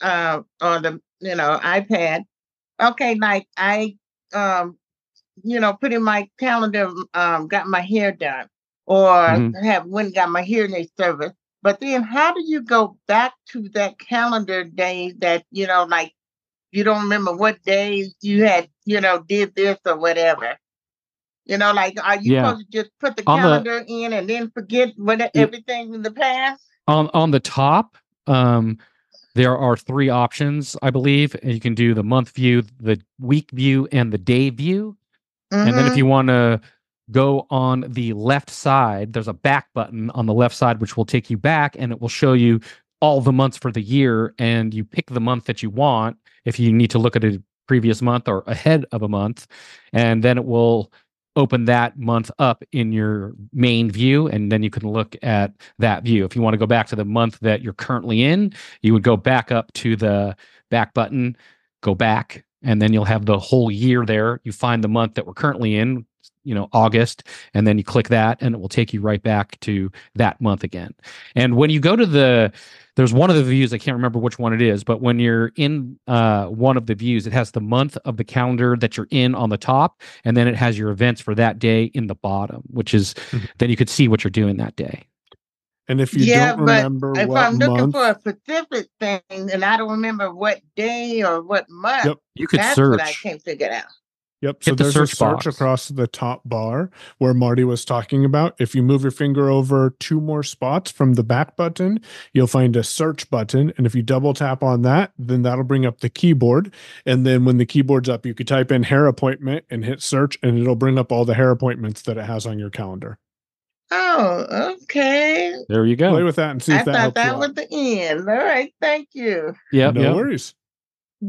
uh or the you know iPad. Okay, like I um you know put in my calendar um got my hair done or Mhm. have went and got my hearing aid service. But then how do you go back to that calendar day that, you know, like you don't remember what day you had, you know, did this or whatever? You know, like are you Yeah. supposed to just put the On the- calendar in and then forget what Yeah. everything in the past? on on the top um there are three options i believe and you can do the month view the week view and the day view and then if Mhm. you want to go on the left side there's a back button on the left side which will take you back and it will show you all the months for the year and you pick the month that you want if you need to look at a previous month or ahead of a month and then it will open that month up in your main view and then you can look at that view. If you want to go back to the month that you're currently in you would go back up to the back button go back and then you'll have the whole year there. You find the month that we're currently in you know august and then you click that and it will take you right back to that month again. And when you go to the there's one of the views i can't remember which one it is but when you're in uh, one of the views it has the month of the calendar that you're in on the top and then it has your events for that day in the bottom which is then you could see what you're doing that day And if you yeah, don't but remember if what I'm looking month, for a specific thing and I don't remember what day or what month, Yep. You could that's what I can't figure it out. Yep. So the there's search a search box. across the top bar where Marty was talking about. If you move your finger over two more spots from the back button, you'll find a search button. And if you double tap on that, then that'll bring up the keyboard. And then when the keyboard's up, you could type in hair appointment and hit search, and it'll bring up all the hair appointments that it has on your calendar. Oh, okay. there you go Play with that and see I if that helps. I thought that was the end. All right, thank you. yeah no yeah worries.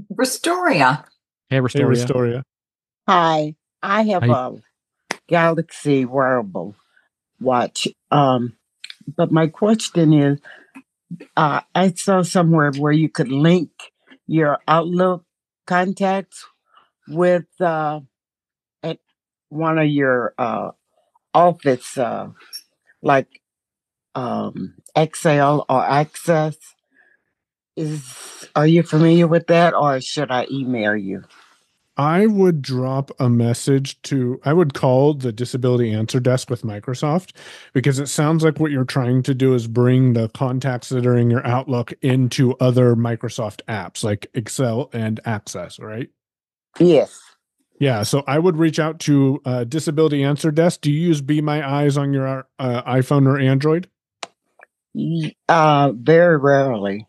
Restoria. hey Hey, Restoria. Hi, I have How a Galaxy wearable watch. Um, but my question is, uh, I saw somewhere where you could link your Outlook contacts with uh, at one of your uh, office, uh, like um, Excel or Access. Is are you familiar with that, or should I email you? I would drop a message to, I would call the disability answer desk with Microsoft because it sounds like what you're trying to do is bring the contacts that are in your Outlook into other Microsoft apps like Excel and Access, right? Yes. Yeah. So I would reach out to uh, disability answer desk. Do you use Be My Eyes on your uh, iPhone or Android? Uh, very rarely.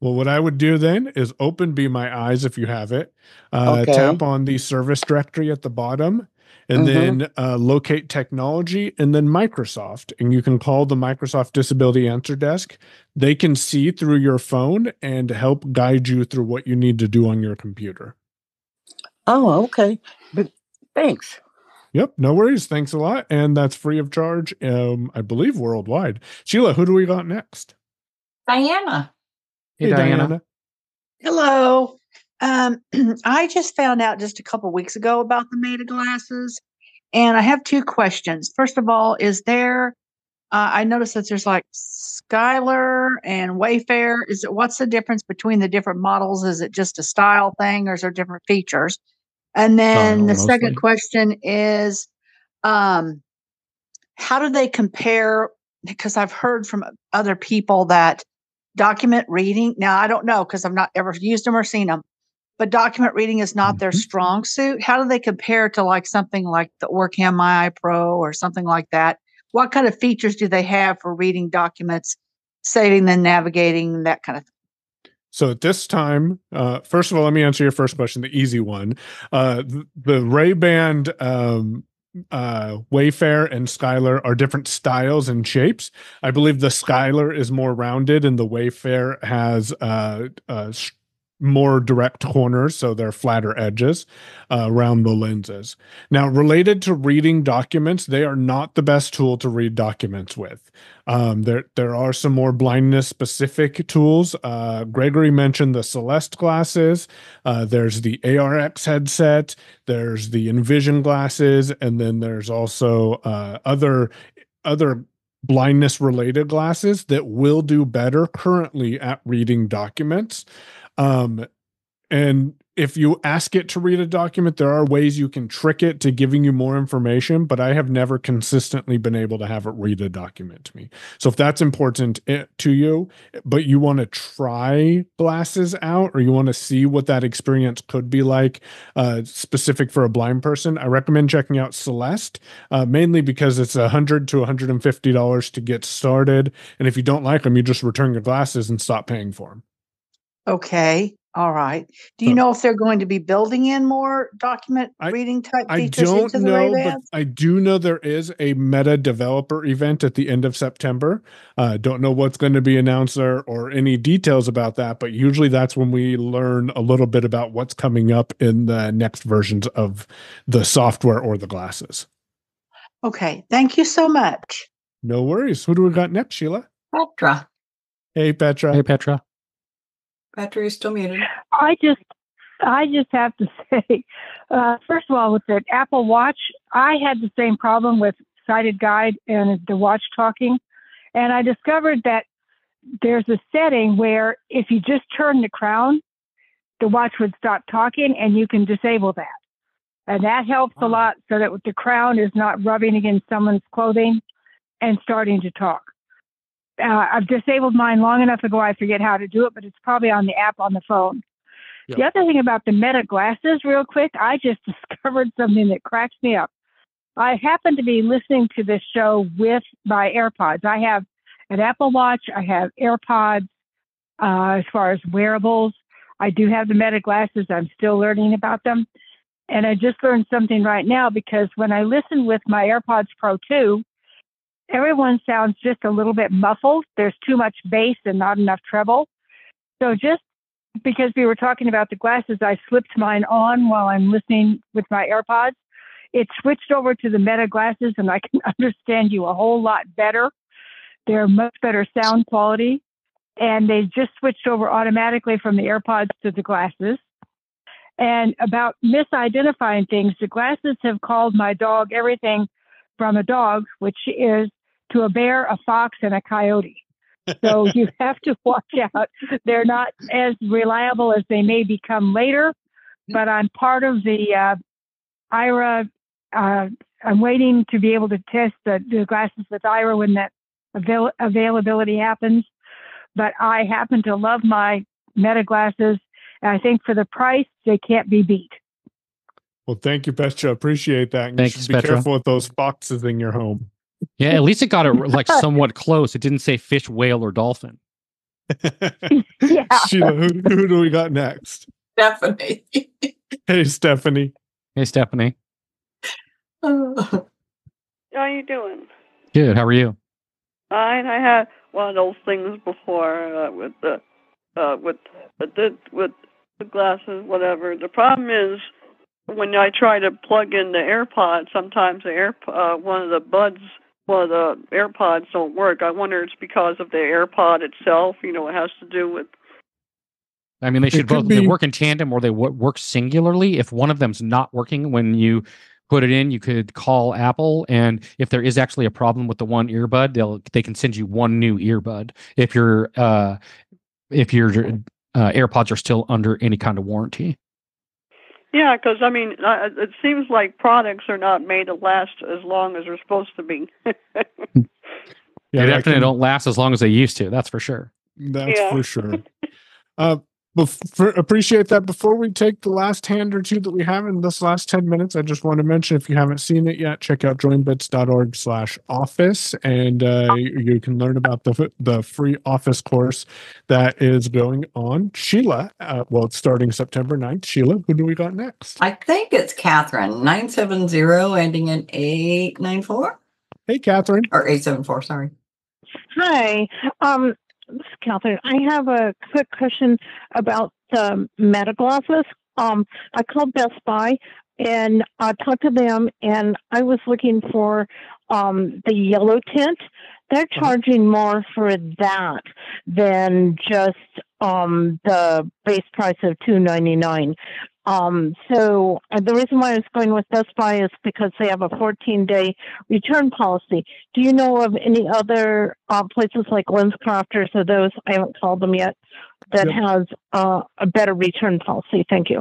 Well, what I would do then is open Be My Eyes if you have it. Uh, Okay. Tap on the service directory at the bottom, and Mhm. then uh, locate technology, and then Microsoft. And you can call the Microsoft Disability Answer Desk. They can see through your phone and help guide you through what you need to do on your computer. Oh, okay. But thanks. Yep, no worries. Thanks a lot, and that's free of charge. Um, I believe worldwide. Sheila, who do we got next? Diana. Hey, Diana. Hello. Um, I just found out just a couple weeks ago about the Meta glasses, and I have two questions. First of all, is there? Uh, I noticed that there's like Skyler and Wayfarer. Is it what's the difference between the different models? Is it just a style thing, or is there different features? And then Style, the second question is, um, how do they compare? Because I've heard from other people that document reading. Now I don't know because I've not ever used them or seen them, but document reading is not their strong suit. How do they compare to like something like the OrCam My Pro or something like that? What kind of features do they have for reading documents, saving them, navigating, that kind of thing? So at this time, uh, first of all, let me answer your first question, the easy one. Uh, th- the Ray Band um, uh, Wayfarer and Skyler are different styles and shapes. I believe the Skyler is more rounded, and the Wayfarer has uh, uh, more direct corners, so they're flatter edges uh, around the lenses. Now, related to reading documents, they are not the best tool to read documents with. Um, there, there are some more blindness specific tools. Uh, Gregory mentioned the Celeste glasses. Uh, there's the ARX headset. There's the Envision glasses, and then there's also uh, other other blindness related glasses that will do better currently at reading documents. Um, and if you ask it to read a document, there are ways you can trick it to giving you more information, but I have never consistently been able to have it read a document to me. So if that's important eh, to you, but you want to try glasses out or you want to see what that experience could be like, uh, specific for a blind person, I recommend checking out Celeste, uh, mainly because it's a hundred to $150 to get started. And if you don't like them, you just return your glasses and stop paying for them. Okay. All right. Do you know if they're going to be building in more document reading type I features don't into the know, Ray-Bans? I do know there is a Meta developer event at the end of September. Uh, don't know what's going to be announced or, or any details about that, but usually that's when we learn a little bit about what's coming up in the next versions of the software or the glasses. Okay. Thank you so much. No worries. Who do we got next, Sheila? Petra. Hey, Petra. Hey, Petra. Petra, you're still muted. I just, I just have to say, uh, first of all, with the Apple Watch, I had the same problem with Sighted Guide and the watch talking, and I discovered that there's a setting where if you just turn the crown, the watch would stop talking, and you can disable that, and that helps a lot, so that the crown is not rubbing against someone's clothing and starting to talk uh, I've disabled mine long enough ago. I forget how to do it, but it's probably on the app on the phone. The other thing about the Meta glasses, real quick, I just discovered something that cracks me up. I happen to be listening to this show with my AirPods. I have an Apple Watch, I have AirPods uh, as far as wearables. I do have the Meta glasses. I'm still learning about them. And I just learned something right now because when I listen with my AirPods Pro 2, everyone sounds just a little bit muffled. There's too much bass and not enough treble. So just because we were talking about the glasses, I slipped mine on while I'm listening with my AirPods. It switched over to the Meta glasses, and I can understand you a whole lot better. They're much better sound quality, and they just switched over automatically from the AirPods to the glasses. And about misidentifying things, the glasses have called my dog everything from a dog, which is to a bear, a fox, and a coyote. So you have to watch out. They're not as reliable as they may become later, but I'm part of the uh, Aira. Uh, I'm waiting to be able to test the, the glasses with Aira when that avail- availability happens. But I happen to love my Meta glasses. And I think for the price, they can't be beat. Well, thank you, Petra. Appreciate that. And Thanks, you should be Petra. careful with those foxes in your home. Yeah, at least it got it like somewhat close. It didn't say fish, whale, or dolphin. yeah. Sheila, who, who do we got next? Stephanie. Hey, Stephanie. Hey, Stephanie. How are you doing? Good. How are you? Fine. I had one of those things before uh, with the uh, with with the with the glasses, whatever. The problem is when I try to plug in the AirPods, sometimes the air uh, one of the buds, one of the AirPods don't work. I wonder it's because of the AirPod itself. You know, it has to do with I mean, they should could both they work in tandem or they w- work singularly. If one of them's not working when you put it in, you could call Apple, and if there is actually a problem with the one earbud, they'll they can send you one new earbud. If your uh, if your uh, AirPods are still under any kind of warranty. Yeah. Because I mean, uh, it seems like products are not made to last as long as they're supposed to be. yeah, they definitely can- don't last as long as they used to. That's for sure. That's Yeah. for sure. Uh, bef- appreciate that. Before we take the last hand or two that we have in this last 10 minutes, I just want to mention if you haven't seen it yet, check out joinbits.org slash office and uh, you you can learn about the, the free office course that is going on. Sheila, uh, well, it's starting September 9th. Sheila, who do we got next? I think it's Catherine, 970 ending in 894 Hey, Catherine. or 874, sorry. Hi. Um, Catherine. I have a quick question about the meta glasses. Um, I called Best Buy and I talked to them, and I was looking for um, the yellow tint. They're charging more for that than just um, the base price of two ninety nine. Um, so uh, the reason why I was going with Best Buy is because they have a 14 day return policy. Do you know of any other uh, places like LensCrafters or those? I haven't called them yet that Yep. has uh, a better return policy. Thank you.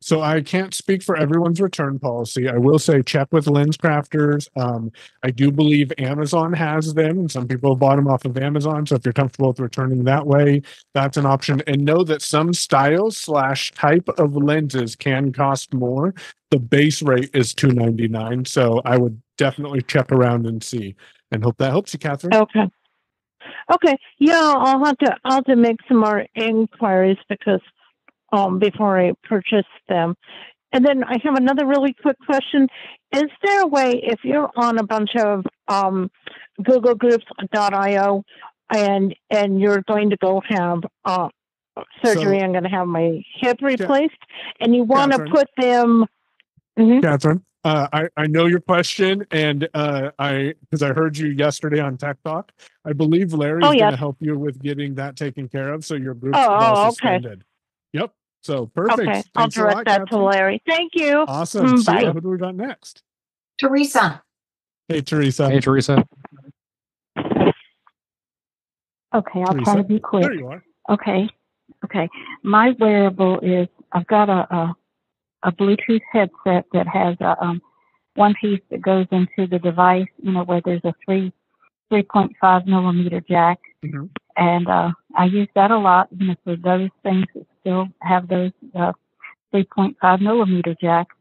So I can't speak for everyone's return policy. I will say check with LensCrafters. Um, I do believe Amazon has them, and some people have bought them off of Amazon. So if you're comfortable with returning that way, that's an option. And know that some styles slash type of lenses can cost more. The base rate is two ninety nine. So I would definitely check around and see. And hope that helps you, Catherine. Okay. Okay. Yeah, I'll have to I'll have to make some more inquiries because um before I purchase them. And then I have another really quick question. Is there a way if you're on a bunch of um Google groups.io and and you're going to go have uh surgery, So- I'm gonna have my hip replaced and you wanna put them Mhm. Catherine, uh, I, I know your question, and uh, I because I heard you yesterday on Tech Talk. I believe Larry's Oh, going yes. to help you with getting that taken care of, so your group's Oh, well oh, okay. suspended. Yep. So perfect. Okay, I'll Thanks direct lot, that to Larry. Thank you. Awesome. Mm, Sheila, bye. who do we got next? Teresa. Hey, Teresa. Hey, Teresa. Okay, I'll try to be quick. There you are. Okay, okay. My wearable is I've got a a, a Bluetooth headset that has a um one piece that goes into the device. You know where there's a three three point five millimeter jack, Mhm. and uh, I use that a lot. You know for those things that still have those uh, three point five millimeter jacks.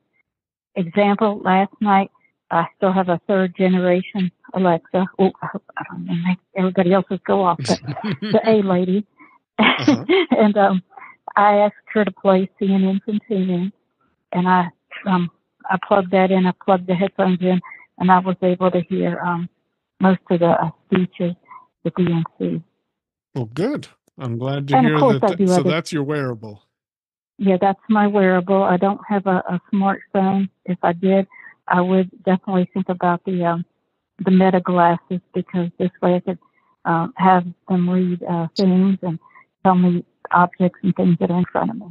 Example: Last night I still have a third generation Alexa. Oh, I hope I don't make everybody else's go off, but the A lady. and um, I asked her to play CNN from TuneIn, and I um, I plugged that in. I plugged the headphones in, and I was able to hear um, most of the uh, speeches the DNC. Well, good. I'm glad to And hear that. so other- that's your wearable. Yeah, that's my wearable. I don't have a, a smartphone. If I did, I would definitely think about the um, the Meta glasses because this way I could um, have them read uh, things and tell me objects and things that are in front of me.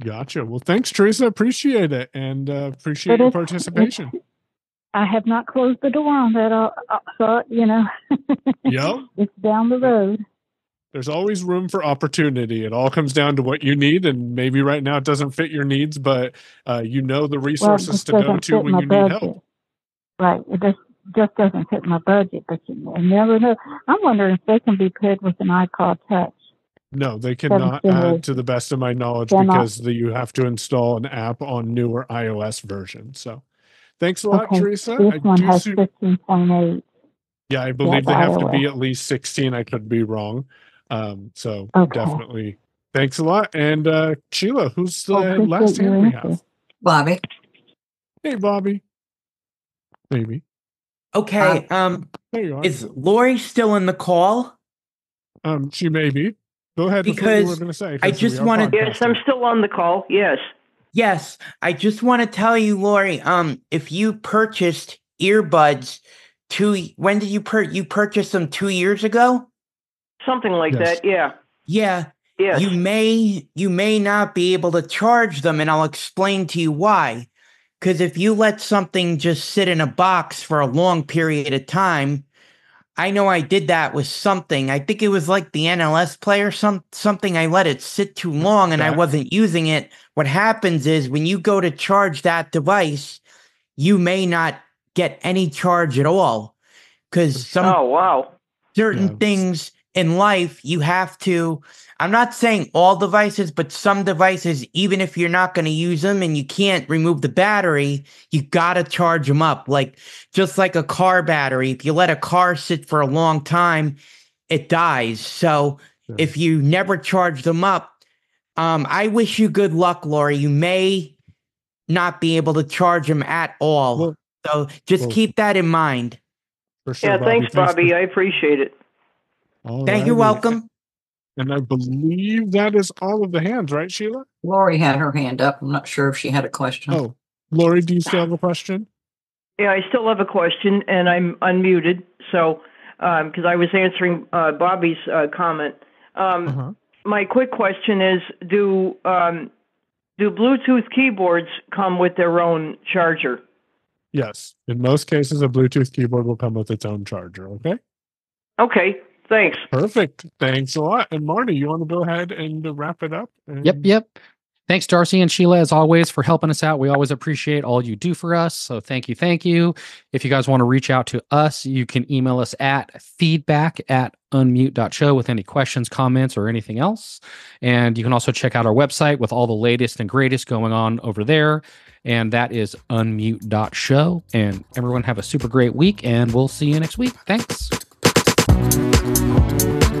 Gotcha. Well, thanks, Teresa. Appreciate it, and uh, appreciate your participation. I have not closed the door on that, uh, uh, so you know, Yep. it's down the road. There's always room for opportunity. It all comes down to what you need, and maybe right now it doesn't fit your needs, but uh, you know the resources this to go to when you need budget. help. Right. It just just doesn't fit my budget, but you never know. I'm wondering if they can be paired with an iPod Touch. No, they cannot add to the best of my knowledge because the, you have to install an app on newer iOS versions. So, thanks a lot, Okay, Teresa. this I one has see- 15.8. Yeah, I believe they the have to be at least 16. I could be wrong. Um, so Okay. definitely thanks a lot. And uh Sheila, who's the Oh, last your hand we have? Bobby. Hey Bobby. Maybe. Okay. Um, there you are. is Lori still in the call? Um, she may be. Go ahead with what you were Because gonna say. I 'cause just we are wanted- Yes, I'm still on the call. Yes. Yes, I just want to tell you, Lori. Um, if you purchased earbuds two, when did you per you purchased them two years ago? Something like Yes. that. Yeah. Yeah. Yes. You may you may not be able to charge them, and I'll explain to you why. Because if you let something just sit in a box for a long period of time, I know I did that with something. I think it was like the NLS player, some something. I let it sit too long, and I wasn't using it. What happens is when you go to charge that device, you may not get any charge at all. Because some Oh wow. certain things in life you have to i'm not saying all devices but some devices even if you're not going to use them and you can't remove the battery you got to charge them up like just like a car battery if you let a car sit for a long time it dies so if you never charge them up um i wish you good luck lori you may not be able to charge them at all so just well, keep that in mind For yeah. Thanks, Bobby. I appreciate it. Thank you. Welcome. And I believe that is all of the hands, right, Sheila? Lori had her hand up. I'm not sure if she had a question. Oh, Lori, do you still have a question? Yeah, I still have a question, and I'm unmuted. So, because I was answering uh, Bobby's uh, comment, um, Uh-huh. my quick question is: Do um, do Bluetooth keyboards come with their own charger? Yes. In most cases, a Bluetooth keyboard will come with its own charger. Okay. Okay, thanks. Perfect. Thanks a lot. And Marty, you want to go ahead and wrap it up? Yep, yep. Thanks, Darcy and Sheila, as always, for helping us out. We always appreciate all you do for us. So thank you, thank you. If you guys want to reach out to us, you can email us at feedback at unmute.show with any questions, comments, or anything else. And you can also check out our website with all the latest and greatest going on over there. And that is unmute.show. And everyone have a super great week, and we'll see you next week. Thanks. Thank